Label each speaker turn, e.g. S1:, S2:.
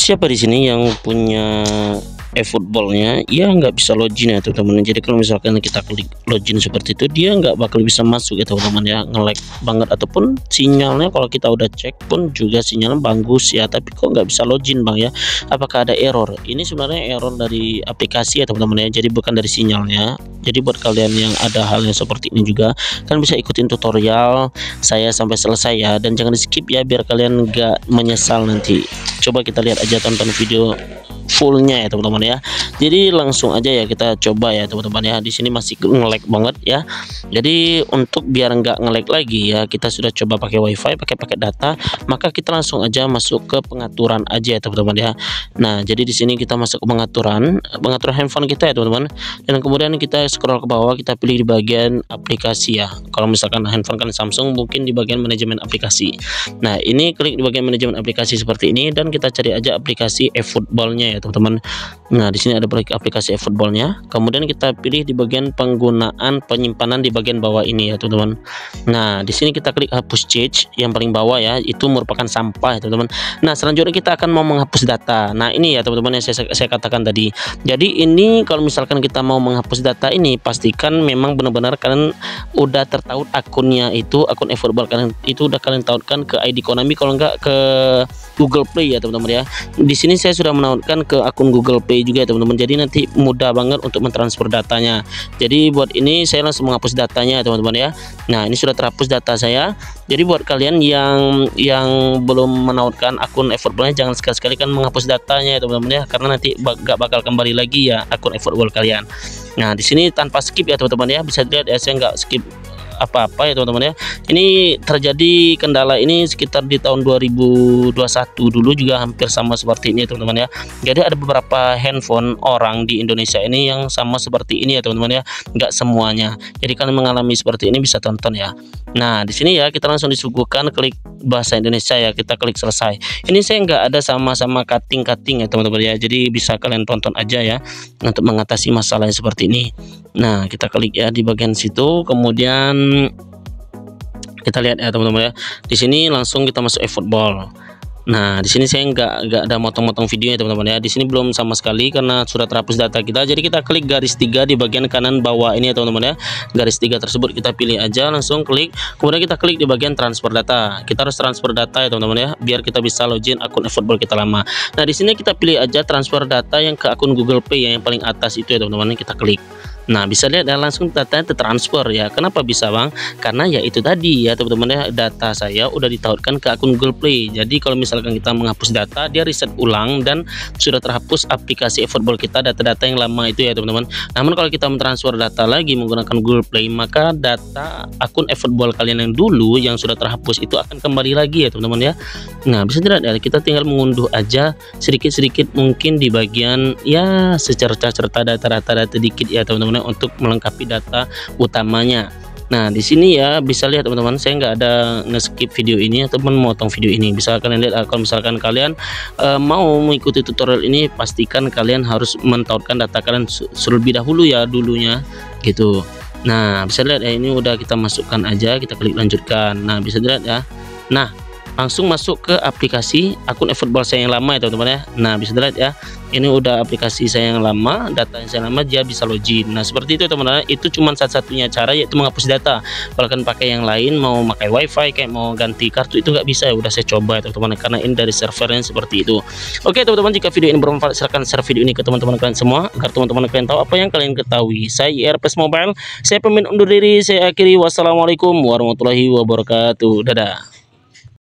S1: siapa di sini yang punya e-footballnya ya nggak bisa login ya teman-teman. Jadi kalau misalkan kita klik login seperti itu dia nggak bakal bisa masuk ya teman-teman ya. Nge-lag banget. Ataupun sinyalnya kalau kita udah cek pun juga sinyalnya bagus ya. Tapi kok nggak bisa login bang ya? Apakah ada error? Ini sebenarnya error dari aplikasi ya teman-teman ya. Jadi bukan dari sinyalnya. Jadi buat kalian yang ada hal yang seperti ini juga kan bisa ikutin tutorial saya sampai selesai ya. Dan jangan di skip ya biar kalian nggak menyesal nanti. Coba kita lihat aja tonton video fullnya ya teman-teman ya. Jadi langsung aja ya kita coba ya teman-teman ya. Di sini masih ngelag banget ya. Jadi untuk biar nggak ngelag lagi ya kita sudah coba pakai wifi pakai paket data maka kita langsung aja masuk ke pengaturan aja ya teman-teman ya. Nah jadi di sini kita masuk ke pengaturan pengaturan handphone kita ya teman-teman. Dan kemudian kita scroll ke bawah kita pilih di bagian aplikasi ya. Kalau misalkan handphone kan Samsung mungkin di bagian manajemen aplikasi. Nah ini klik di bagian manajemen aplikasi seperti ini dan kita cari aja aplikasi e-footballnya ya teman-teman. Nah di sini ada aplikasi e-footballnya. Kemudian kita pilih di bagian penggunaan penyimpanan di bagian bawah ini ya teman-teman. Nah di sini kita klik hapus change. Yang paling bawah ya itu merupakan sampah ya teman-teman. Nah selanjutnya kita akan mau menghapus data. Nah ini ya teman-teman yang saya, saya katakan tadi. Jadi ini kalau misalkan kita mau menghapus data ini pastikan memang benar-benar kalian udah tertaut akunnya itu akun e-football kalian itu udah kalian tautkan ke ID Konami kalau enggak ke Google Play ya teman-teman ya. Di sini saya sudah menautkan ke akun Google Play juga ya teman-teman. Jadi nanti mudah banget untuk mentransfer datanya. Jadi buat ini saya langsung menghapus datanya teman-teman ya. Nah ini sudah terhapus data saya. Jadi buat kalian yang yang belum menautkan akun Everball jangan sekali-sekali kan menghapus datanya ya teman-teman ya. Karena nanti gak bakal kembali lagi ya akun Everball kalian. Nah di sini tanpa skip ya teman-teman ya. Bisa dilihat ya saya nggak skip apa-apa ya teman-teman ya. Ini terjadi kendala ini sekitar di tahun 2021 dulu juga hampir sama seperti ini teman-teman ya. Jadi ada beberapa handphone orang di Indonesia ini yang sama seperti ini ya teman-teman ya. Nggak semuanya. Jadi kalian mengalami seperti ini bisa tonton ya. Nah di sini ya kita langsung disuguhkan klik bahasa Indonesia ya. Kita klik selesai. Ini saya nggak ada sama-sama cutting-cutting ya teman-teman ya. Jadi bisa kalian tonton aja ya untuk mengatasi masalah seperti ini. Nah kita klik ya di bagian situ. Kemudian kita lihat ya teman-teman ya di sini langsung kita masuk e-football Nah, di sini saya nggak nggak ada motong-motong videonya teman-teman ya. Di sini belum sama sekali karena sudah terhapus data kita. Jadi kita klik garis tiga di bagian kanan bawah ini ya teman-teman ya. Garis tiga tersebut kita pilih aja langsung klik. Kemudian kita klik di bagian transfer data. Kita harus transfer data ya teman-teman ya, biar kita bisa login akun football kita lama. Nah, di sini kita pilih aja transfer data yang ke akun Google Pay yang paling atas itu ya teman-teman. Kita klik. Nah bisa lihat dan langsung datanya tertransfer ya. Kenapa bisa bang? Karena ya itu tadi ya teman-teman ya Data saya udah ditautkan ke akun Google Play. Jadi kalau misalkan kita menghapus data Dia reset ulang dan sudah terhapus aplikasi eFootball kita Data-data yang lama itu ya teman-teman. Namun kalau kita mentransfer data lagi menggunakan Google Play Maka data akun eFootball kalian yang dulu Yang sudah terhapus itu akan kembali lagi ya teman-teman ya. Nah bisa tidak ya kita tinggal mengunduh aja Sedikit-sedikit mungkin di bagian Ya secerca-certa data-data data dikit ya teman-teman untuk melengkapi data utamanya. Nah di sini ya bisa lihat teman-teman saya nggak ada nge-skip video ini atau memotong video ini. Bisa kalian lihat kalau misalkan kalian uh, mau mengikuti tutorial ini pastikan kalian harus mentautkan data kalian terlebih dahulu ya dulunya gitu. Nah bisa lihat ya ini udah kita masukkan aja kita klik lanjutkan. Nah bisa dilihat ya. Nah langsung masuk ke aplikasi akun eFootball saya yang lama ya teman-teman ya. Nah bisa dilihat ya ini udah aplikasi saya yang lama data yang saya lama dia bisa login. Nah seperti itu teman-teman itu cuma satu-satunya cara yaitu menghapus data. Kalau kan pakai yang lain mau pakai wifi kayak mau ganti kartu itu nggak bisa ya udah saya coba ya teman-teman karena ini dari servernya seperti itu. Oke teman-teman jika video ini bermanfaat silahkan share video ini ke teman-teman kalian semua agar teman-teman kalian tahu apa yang kalian ketahui. Saya IRPS Mobile saya pemimpin undur diri saya akhiri. Wassalamualaikum warahmatullahi wabarakatuh. Dadah